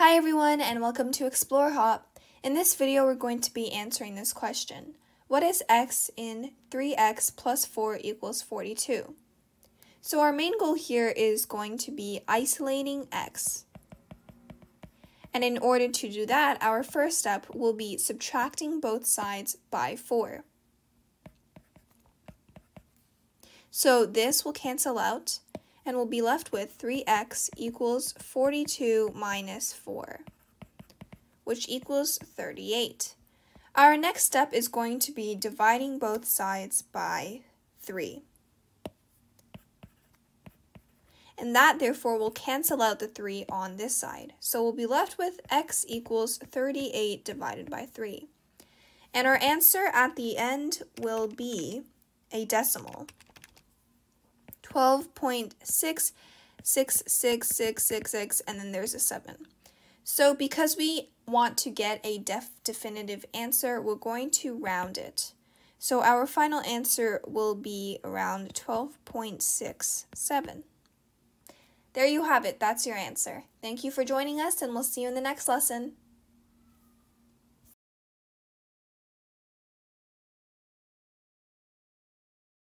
Hi everyone and welcome to Explorer Hop. In this video we're going to be answering this question. What is x in 3x plus 4 equals 42? So our main goal here is going to be isolating x. And in order to do that, our first step will be subtracting both sides by 4. So this will cancel out, and we'll be left with 3x equals 42 minus 4, which equals 38. Our next step is going to be dividing both sides by 3 and that therefore will cancel out the 3 on this side. So we'll be left with x equals 38 divided by 3. And our answer at the end will be a decimal. 12.666666 and then there's a 7. So because we want to get a def definitive answer, we're going to round it. So our final answer will be around 12.67. There you have it. That's your answer. Thank you for joining us, and we'll see you in the next lesson.